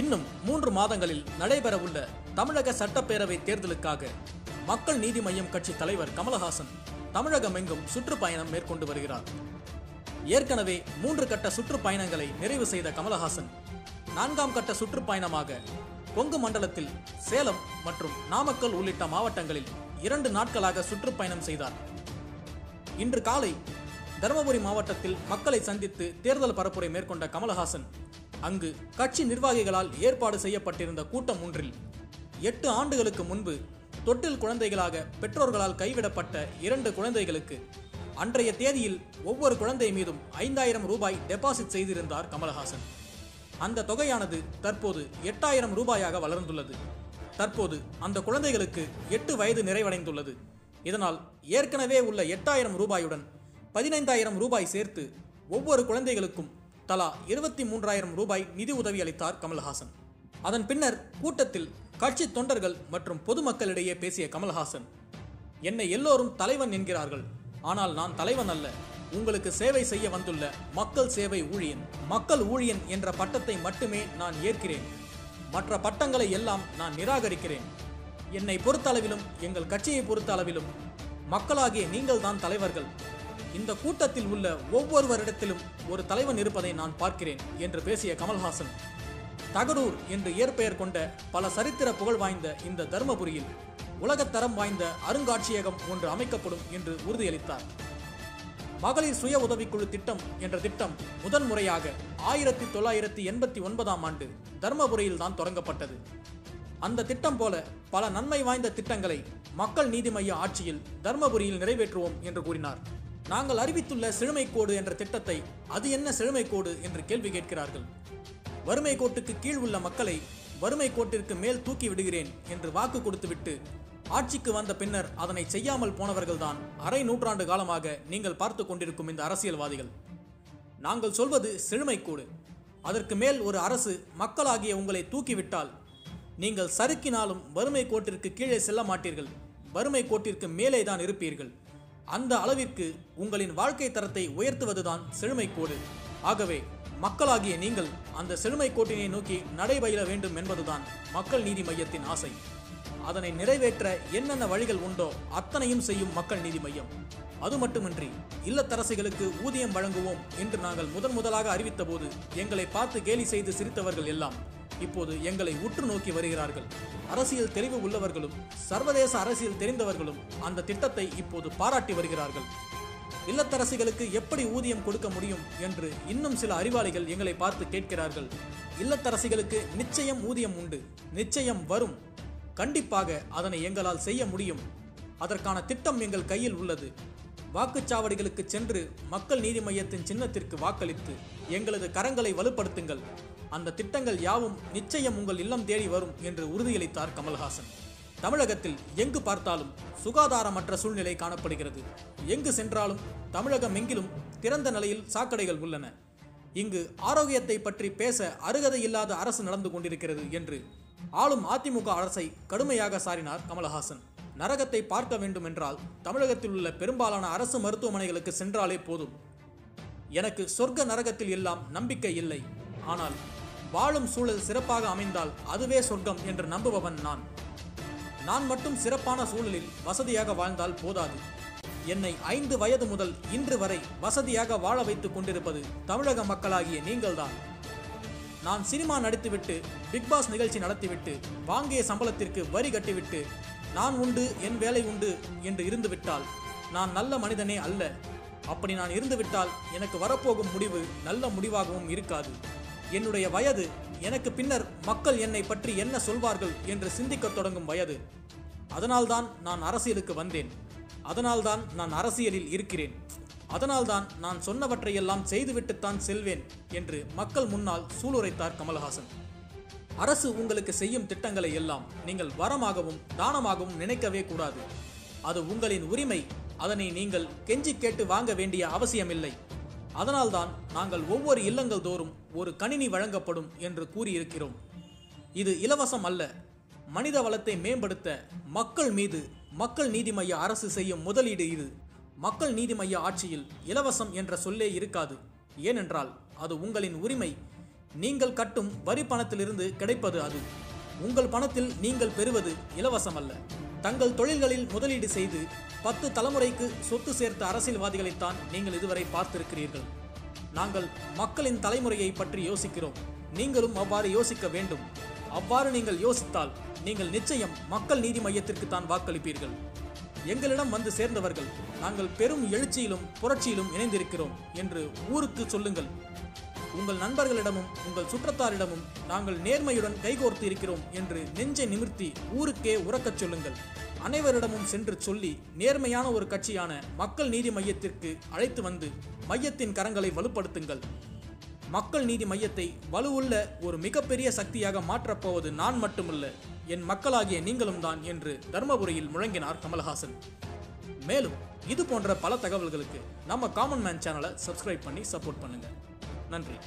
இன்னும் மூன்று மாதங்களில் நடைபெறவுள்ள தமிழக சட்டப்பேரவை தேர்தலுக்காக மக்கள் நீதி மய்யம் கட்சி தலைவர் கமலஹாசன் தமிழகமெங்கும் சுற்றுப்பயணம் மேற்கொண்டு வருகிறார். ஏற்கனவே மூன்று கட்ட சுற்றுப்பயணங்களை நிறைவு செய்த கமலஹாசன் நான்காம் கட்ட சுற்றுப்பயணமாக கொங்கு மண்டலத்தில் சேலம் மற்றும் நாமக்கல் உள்ளிட்ட மாவட்டங்களில் இரண்டு நாட்களாக சுற்றுப்பயணம் செய்தார். இன்று காலை தருமபுரி மாவட்டத்தில் மக்களை சந்தித்து தேர்தல் பரப்புரை மேற்கொண்ட கமலஹாசன் அங்கு கட்சி நிர்வாகிகளால் ஏற்பாடு செய்யப்பட்டிருந்த கூட்டம் ஒன்றில் எட்டு ஆண்டுகளுக்கு முன்பு தொட்டில் குழந்தைகளாக பெற்றோர்களால் கைவிடப்பட்ட இரண்டு குழந்தைகளுக்கு அன்றைய தேதியில் ஒவ்வொரு குழந்தை மீதும் ஐந்தாயிரம் ரூபாய் டெபாசிட் செய்திருந்தார் கமல்ஹாசன். அந்த தொகையானது தற்போது எட்டாயிரம் ரூபாயாக வளர்ந்துள்ளது. தற்போது அந்த குழந்தைகளுக்கு எட்டு வயது நிறைவடைந்துள்ளது. இதனால் ஏற்கனவே உள்ள எட்டாயிரம் ரூபாயுடன் பதினைந்தாயிரம் ரூபாய் சேர்த்து ஒவ்வொரு குழந்தைகளுக்கும் தலா இருபத்தி மூன்றாயிரம் ரூபாய் நிதி உதவி அளித்தார் கமல்ஹாசன். அதன் பின்னர் கூட்டத்தில் கட்சி தொண்டர்கள் மற்றும் பொதுமக்களிடையே பேசிய கமல்ஹாசன் என்னை எல்லோரும் தலைவன் என்கிறார்கள். ஆனால் நான் தலைவன் அல்ல. உங்களுக்கு சேவை செய்ய வந்துள்ள மக்கள் சேவை ஊழியன். மக்கள் ஊழியன் என்ற பட்டத்தை மட்டுமே நான் ஏற்கிறேன். மற்ற பட்டங்களை எல்லாம் நான் நிராகரிக்கிறேன். என்னை பொறுத்த அளவிலும் எங்கள் கட்சியை பொறுத்த அளவிலும் மக்களாகிய நீங்கள் தான் தலைவர்கள். இந்த கூட்டத்தில் உள்ள ஒவ்வொருவரிடத்திலும் ஒரு தலைவன் இருப்பதை நான் பார்க்கிறேன் என்று பேசிய கமல்ஹாசன். தகரூர் என்று இயற்பெயர் கொண்ட பல சரித்திர புகழ் வாய்ந்த இந்த தருமபுரியில் உலகத்தரம் வாய்ந்த அருங்காட்சியகம் ஒன்று அமைக்கப்படும் என்று உறுதியளித்தார். மகளிர் சுய உதவிக்குழு திட்டம் என்ற திட்டம் முதன் முறையாக ஆயிரத்தி தொள்ளாயிரத்தி எண்பத்தி ஒன்பதாம் ஆண்டு தர்மபுரியில் தான் தொடங்கப்பட்டது. அந்த திட்டம் போல பல நன்மை வாய்ந்த திட்டங்களை மக்கள் நீதி மைய ஆட்சியில் தர்மபுரியில் நிறைவேற்றுவோம் என்று கூறினார். நாங்கள் அறிவித்துள்ள சிறுமை கோடு என்ற திட்டத்தை அது என்ன சிறுமை கோடு என்று கேள்வி கேட்கிறார்கள். வறுமை கோட்டுக்கு கீழ் உள்ள மக்களை வறுமை கோட்டிற்கு மேல் தூக்கி விடுகிறேன் என்று வாக்கு கொடுத்துவிட்டு ஆட்சிக்கு வந்த பின்னர் அதனை செய்யாமல் போனவர்கள்தான் அரை நூற்றாண்டு காலமாக நீங்கள் பார்த்து கொண்டிருக்கும் இந்த அரசியல்வாதிகள். நாங்கள் சொல்வது செழுமைக்கூடு. அதற்கு மேல் ஒரு அரசு மக்களாகிய உங்களை தூக்கிவிட்டால் நீங்கள் சறுக்கினாலும் வறுமை கோட்டிற்கு கீழே செல்ல மாட்டீர்கள். வறுமை கோட்டிற்கு மேலே தான் இருப்பீர்கள். அந்த அளவிற்கு உங்களின் வாழ்க்கை தரத்தை உயர்த்துவதுதான் செழுமைக்கோடு. ஆகவே மக்களாகிய நீங்கள் அந்த செழுமை கோட்டினை நோக்கி நடைபயில வேண்டும் என்பதுதான் மக்கள் நீதி மையத்தின் ஆசை. அதனை நிறைவேற்ற என்னென்ன வழிகள் உண்டோ அத்தனையும் செய்யும் மக்கள் நீதி மையம். அது மட்டுமின்றி இல்லத்தரசிகளுக்கு ஊதியம் வழங்குவோம் என்று நாங்கள் முதன் முதலாக அறிவித்தபோது எங்களை பார்த்து கேலி செய்து சிரித்தவர்கள் எல்லாம் இப்போது எங்களை உற்று நோக்கி வருகிறார்கள். அரசியல் தெளிவு உள்ளவர்களும் சர்வதேச அரசியல் தெரிந்தவர்களும் அந்த திட்டத்தை இப்போது பாராட்டி வருகிறார்கள். இல்லத்தரசிகளுக்கு எப்படி ஊதியம் கொடுக்க முடியும் என்று இன்னும் சில அறிவாளிகள் எங்களை பார்த்து கேட்கிறார்கள். இல்லத்தரசிகளுக்கு நிச்சயம் ஊதியம் உண்டு. நிச்சயம் வரும். கண்டிப்பாக அதனை எங்களால் செய்ய முடியும். அதற்கான திட்டம் எங்கள் கையில் உள்ளது. வாக்குச்சாவடிகளுக்கு சென்று மக்கள் நீதி மையத்தின் சின்னத்திற்கு வாக்களித்து எங்களது கரங்களை வலுப்படுத்துங்கள். அந்த திட்டங்கள் யாவும் நிச்சயம் உங்கள் இல்லம் தேடி வரும் என்று உறுதியளித்தார் கமல்ஹாசன். தமிழகத்தில் எங்கு பார்த்தாலும் சுகாதாரமற்ற சூழ்நிலை காணப்படுகிறது. எங்கு சென்றாலும் தமிழகம் எங்கிலும் திறந்த நிலையில் சாக்கடைகள் உள்ளன. இங்கு ஆரோக்கியத்தை பற்றி பேச அருகதை இல்லாத அரசு நடந்து கொண்டிருக்கிறது என்று ஆளும் அதிமுக அரசை கடுமையாக சாரினார் கமலஹாசன். நரகத்தை பார்க்க வேண்டும் என்றால் தமிழகத்தில் உள்ள பெரும்பாலான அரசு மருத்துவமனைகளுக்கு சென்றாலே போதும். எனக்கு சொர்க்க நரகத்தில் எல்லாம் நம்பிக்கை இல்லை. ஆனால் வாழும் சூழல் சிறப்பாக அமைந்தால் அதுவே சொர்க்கம் என்று நம்புபவன் நான். நான் மட்டும் சிறப்பான சூழலில் வசதியாக வாழ்ந்தால் போதாது. என்னை ஐந்து வயது முதல் இன்று வரை வசதியாக வாழ வைத்துக் கொண்டிருப்பது தமிழக மக்களாகிய நீங்கள்தான். நான் சினிமா நடித்துவிட்டு பிக் பாஸ் நிகழ்ச்சி நடத்திவிட்டு வாங்கிய சம்பளத்திற்கு வரி கட்டிவிட்டு நான் உண்டு என் வேலை உண்டு என்று இருந்துவிட்டால் நான் நல்ல மனிதனே அல்ல. அப்படி நான் இருந்துவிட்டால் எனக்கு வரப்போகும் முடிவு நல்ல முடிவாகவும் இருக்காது. என்னுடைய வயது எனக்கு பின்னர் மக்கள் என்னை பற்றி என்ன சொல்வார்கள் என்று சிந்திக்கத் தொடங்கும் வயது. அதனால்தான் நான் அரசியலுக்கு வந்தேன். அதனால்தான் நான் அரசியலில் இருக்கிறேன். அதனால்தான் நான் சொன்னவற்றையெல்லாம் செய்துவிட்டுத்தான் செல்வேன் என்று மக்கள் முன்னால் சூளுரைத்தார் கமல்ஹாசன். அரசு உங்களுக்கு செய்யும் திட்டங்களை எல்லாம் நீங்கள் வரமாகவும் தானமாகவும் நினைக்கவே கூடாது. அது உங்களின் உரிமை. அதனை நீங்கள் கெஞ்சி கேட்டு வாங்க வேண்டிய அவசியமில்லை. அதனால்தான் நாங்கள் ஒவ்வொரு இல்லங்கள் தோறும் ஒரு கணினி வழங்கப்படும் என்று கூறியிருக்கிறோம். இது இலவசம் அல்ல. மனித வளத்தை மேம்படுத்த மக்கள் மீது மக்கள் நீதி மைய அரசு செய்யும் முதலீடு இது. மக்கள் நீதி மைய ஆட்சியில் இலவசம் என்ற சொல்லே இருக்காது. ஏனென்றால் அது உங்களின் உரிமை. நீங்கள் கட்டும் வரி பணத்திலிருந்து கிடைப்பது அது. உங்கள் பணத்தில் நீங்கள் பெறுவது இலவசம் அல்ல. தங்கள் தொழில்களில் முதலீடு செய்து பத்து தலைமுறைக்கு சொத்து சேர்த்த அரசியல்வாதிகளைத்தான் நீங்கள் இதுவரை பார்த்திருக்கிறீர்கள். நாங்கள் மக்களின் தலைமுறையை பற்றி யோசிக்கிறோம். நீங்களும் அவ்வாறு யோசிக்க வேண்டும். அவ்வாறு நீங்கள் யோசித்தால் நீங்கள் நிச்சயம் மக்கள் நீதி மையத்திற்கு தான் வாக்களிப்பீர்கள். எங்களிடம் வந்து சேர்ந்தவர்கள் நாங்கள் பெரும் எழுச்சியிலும் புரட்சியிலும் இணைந்திருக்கிறோம் என்று ஊருக்கு சொல்லுங்கள். உங்கள் நண்பர்களிடமும் உங்கள் சுற்றத்தாரிடமும் நாங்கள் நேர்மையுடன் கைகோர்த்து இருக்கிறோம் என்று நெஞ்சை நிமிர்த்தி ஊருக்கே உறக்கச் சொல்லுங்கள். அனைவரிடமும் சென்று சொல்லி நேர்மையான ஒரு கட்சியான மக்கள் நீதி மையத்திற்கு அழைத்து வந்து மையத்தின் கரங்களை வலுப்படுத்துங்கள். மக்கள் நீதி மையத்தை வலுவுள்ள ஒரு மிகப்பெரிய சக்தியாக மாற்றப் போவது நான் மட்டுமல்ல என் மக்களாகிய நீங்களும் தான் என்று தர்மபுரியில் முழங்கினார் கமல்ஹாசன். மேலும் இது போன்ற பல தகவல்களுக்கு நம்ம காமன் மேன் சேனலை சப்ஸ்கிரைப் பண்ணி சப்போர்ட் பண்ணுங்கள் நன்றி.